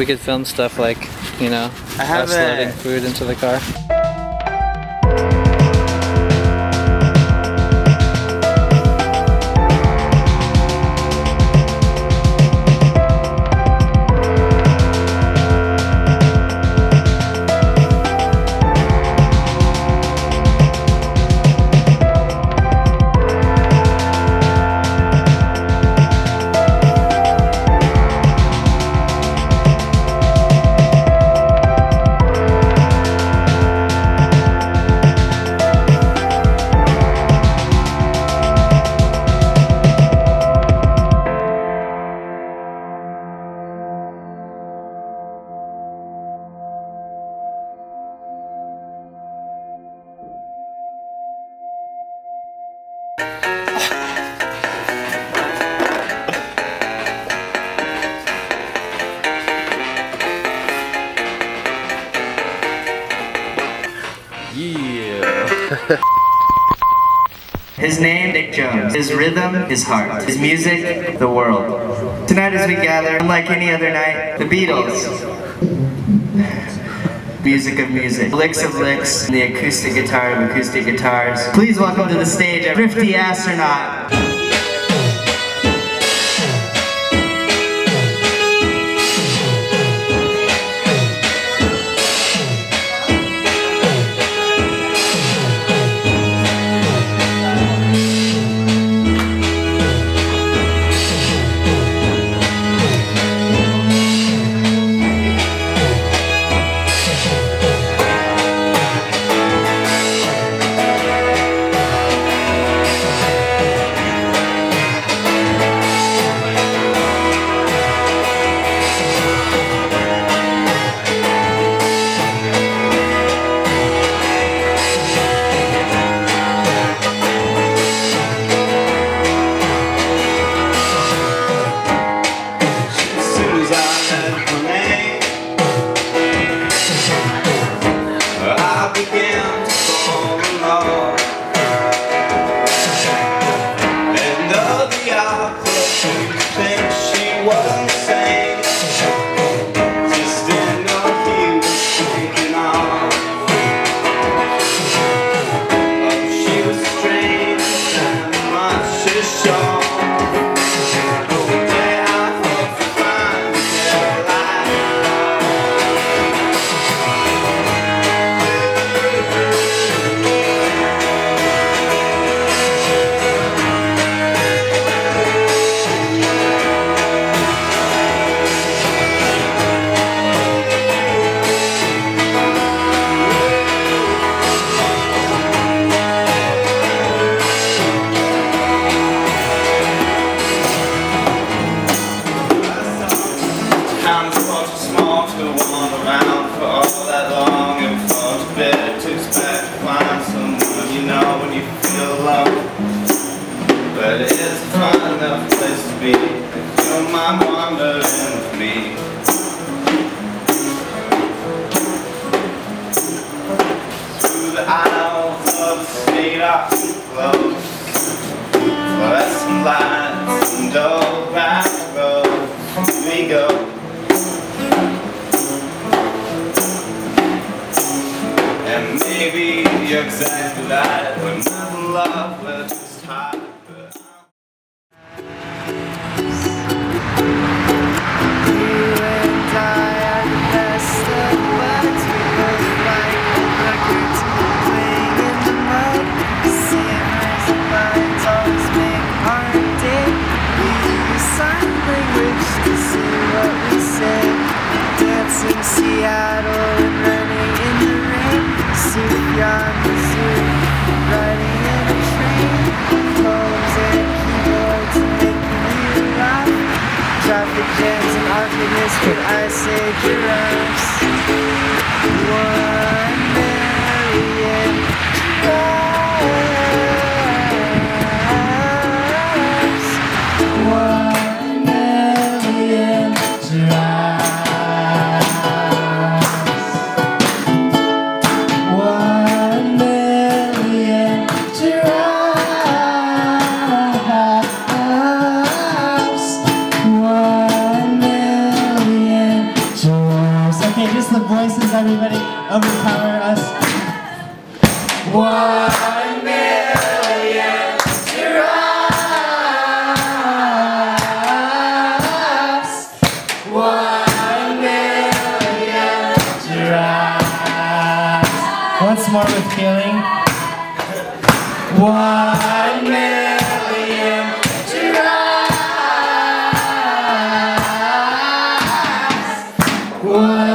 We could film stuff like, you know, I have us loading food into the car. His name, Nick Jones. His rhythm, his heart. His music, the world. Tonight as we gather, unlike any other night, the Beatles. Music of music. Licks of licks, and the acoustic guitar of acoustic guitars. Please welcome to the stage a thrifty astronaut. Opposite, you think she wasn't sane. It's a place to be if you don't mind wandering with me. Through the aisles of the state art clothes, fluorescent lights and old back roads, we go. And maybe you're exactly right When nothing love but Traffic jams and awkwardness, but I say giraffes. is killing. One million giraffes. One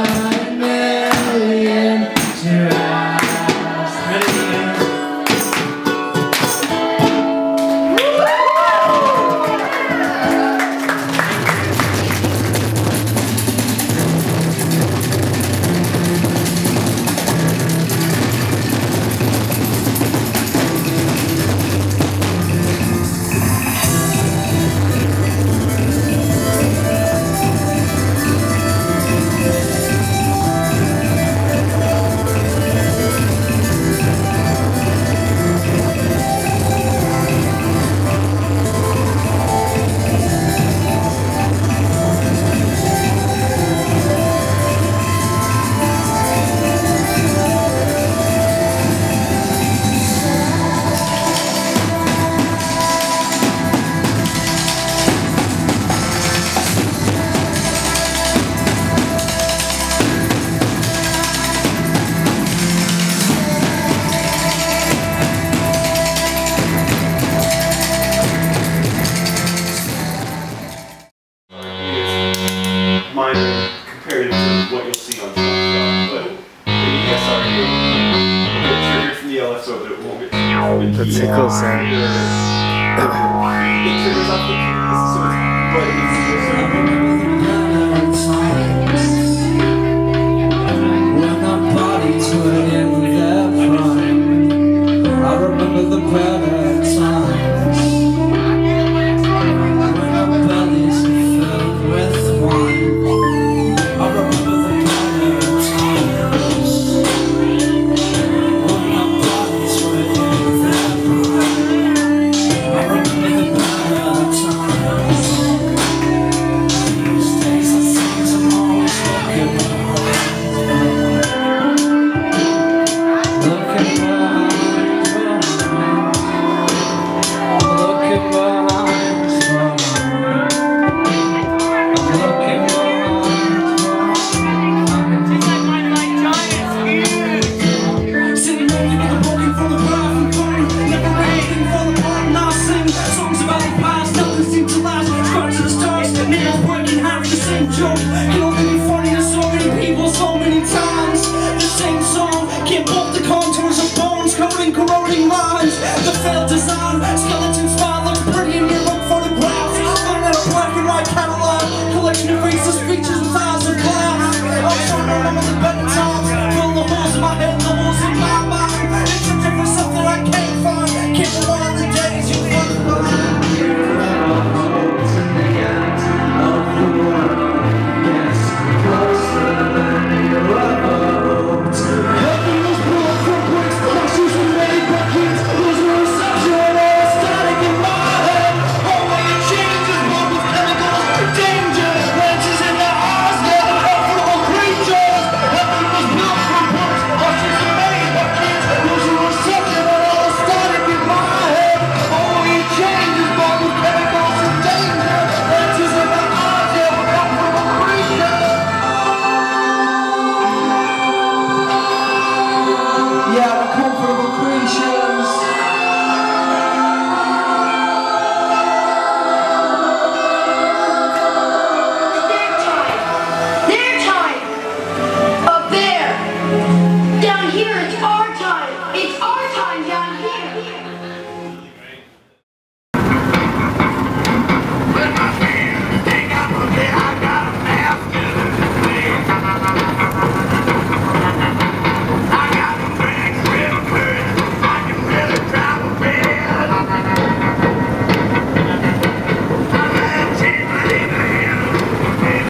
the tickle sound. Yeah.